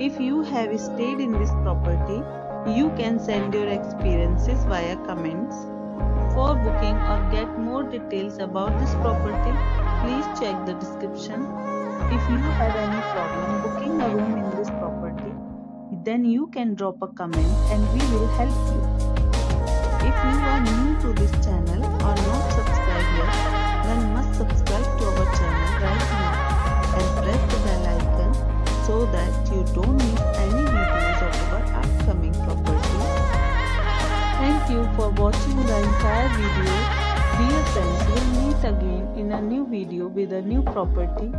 If you have stayed in this property, you can send your experiences via comments. For booking or get more details about this property, please check the description. If you have any problem booking a room in this property, then you can drop a comment and we will help you. If you are new to this channel so that you don't miss any videos of our upcoming properties. Thank you for watching the entire video. Dear friends, we'll meet again in a new video with a new property.